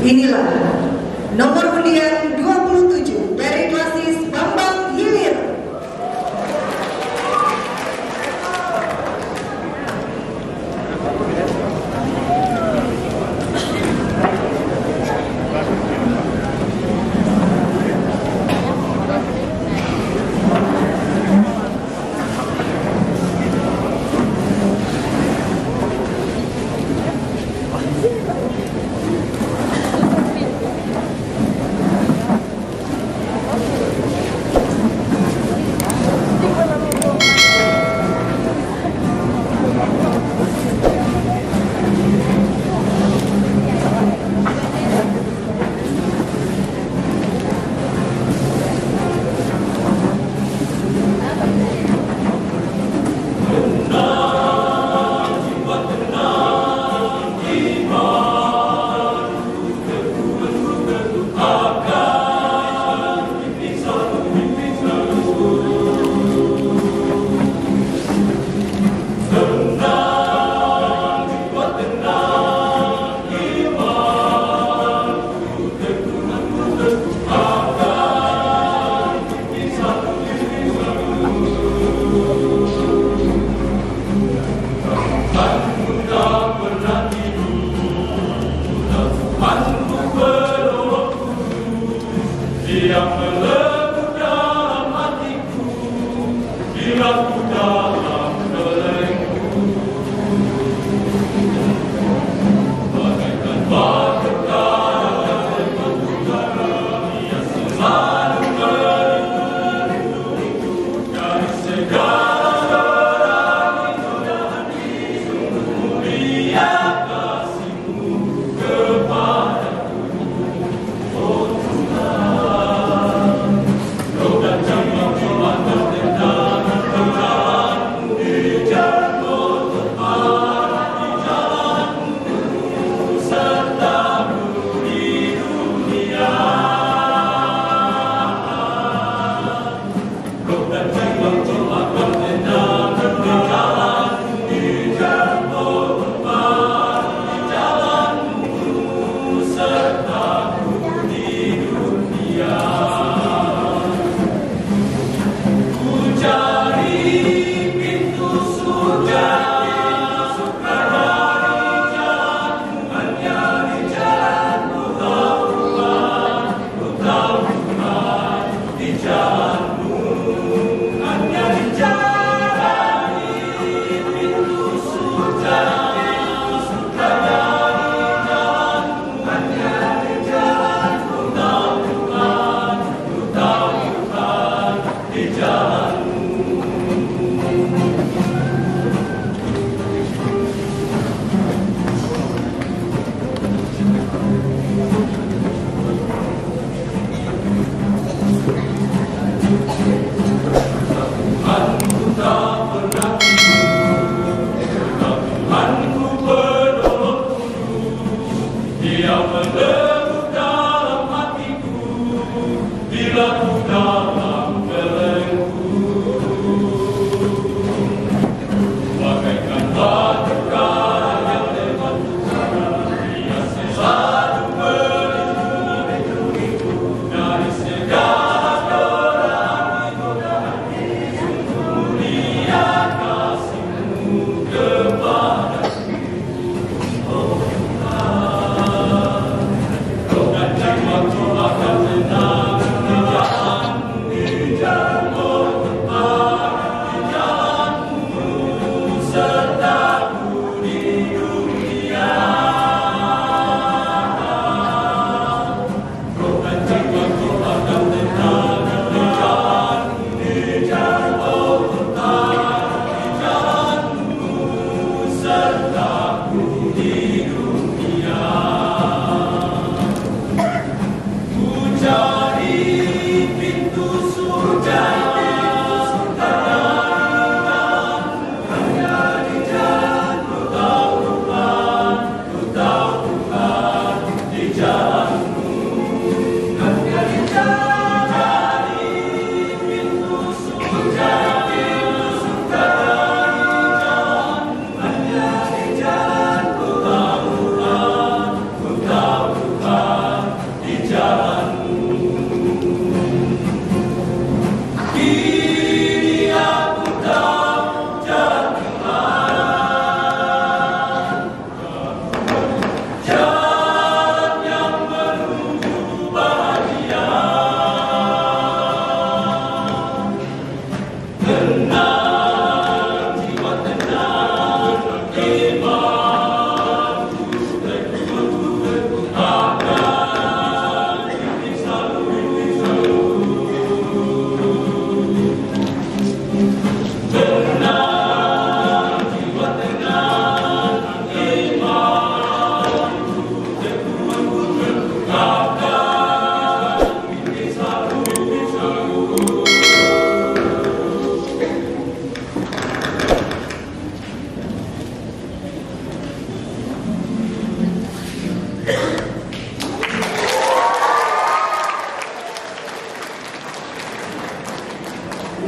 Inilah nomor undian not in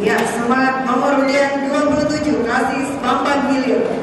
Ya, semangat nomor undian 27, kasih Bambang miliar.